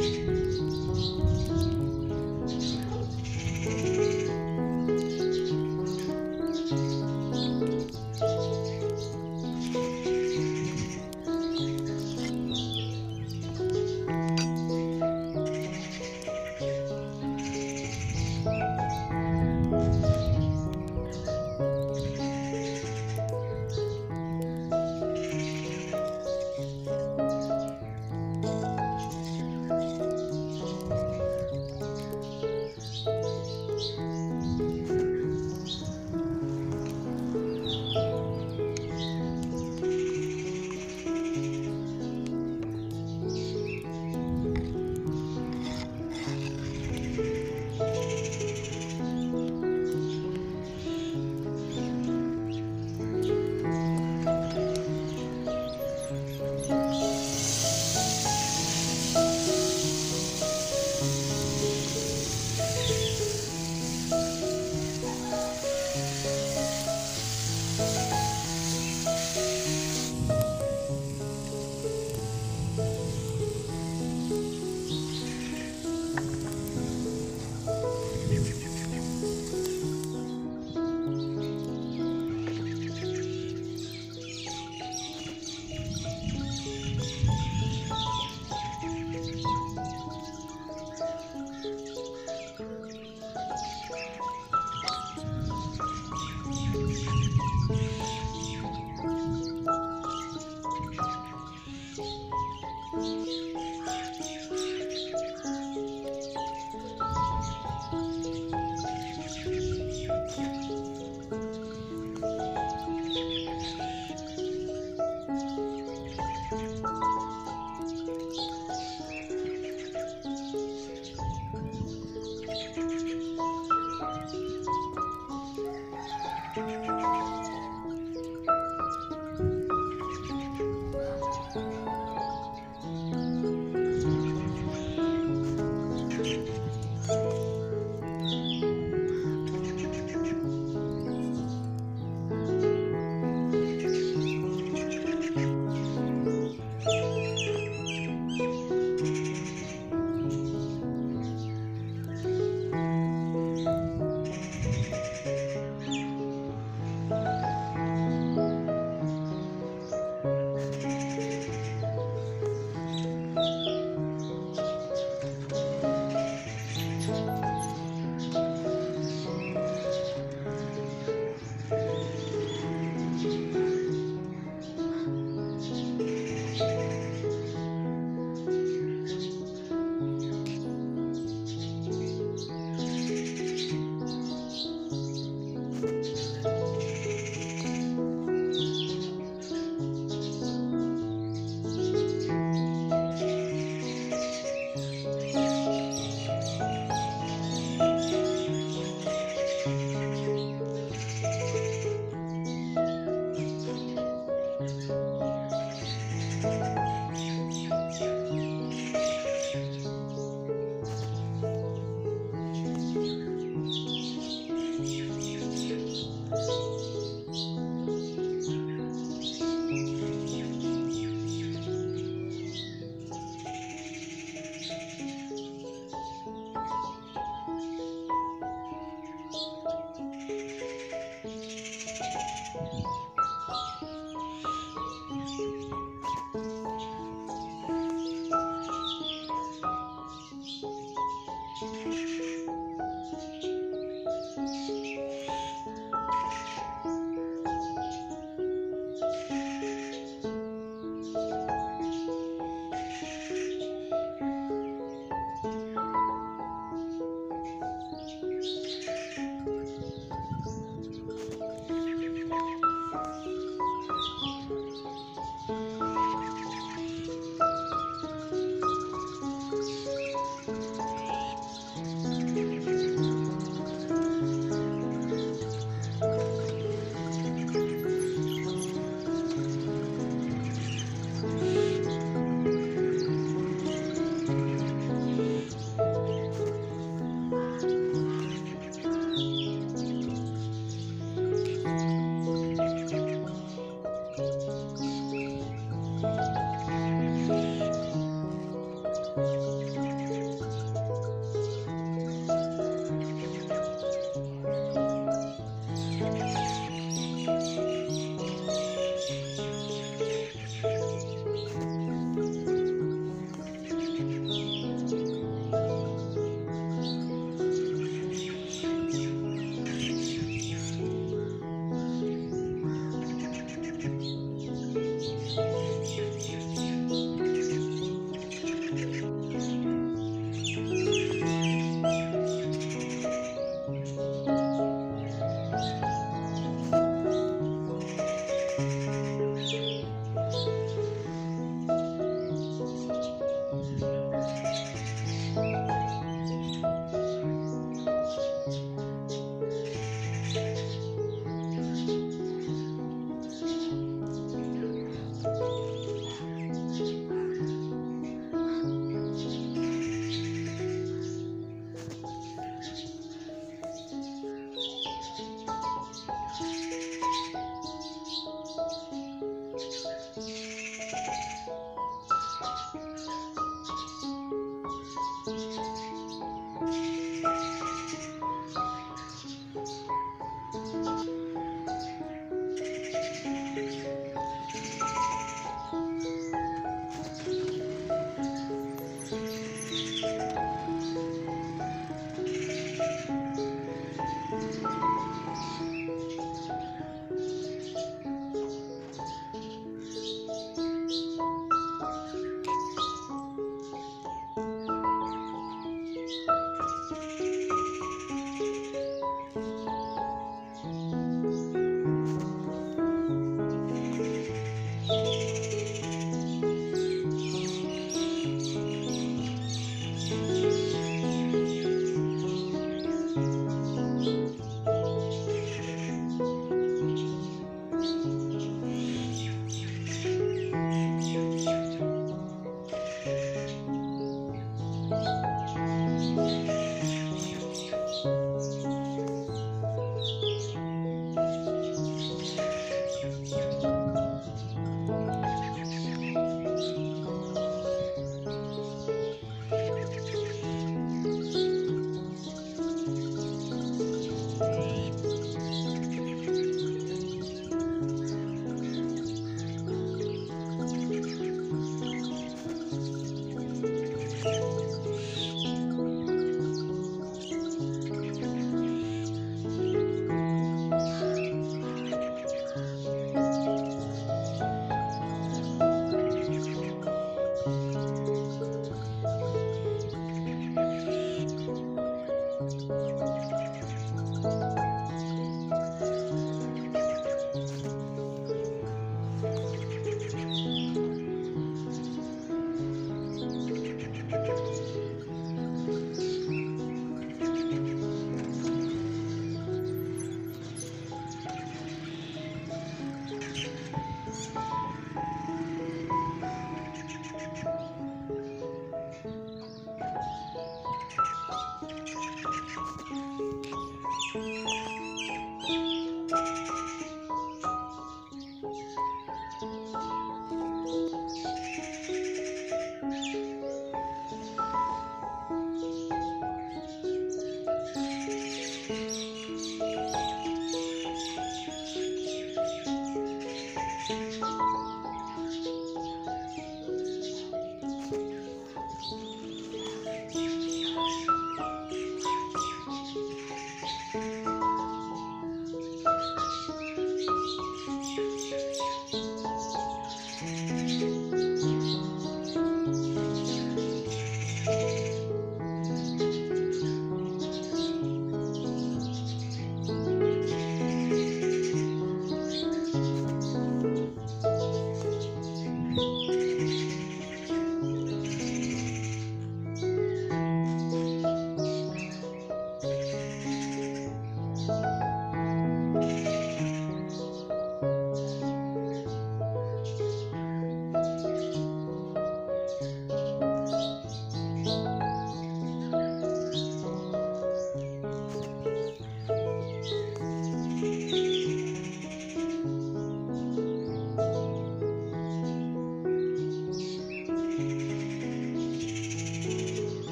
Thank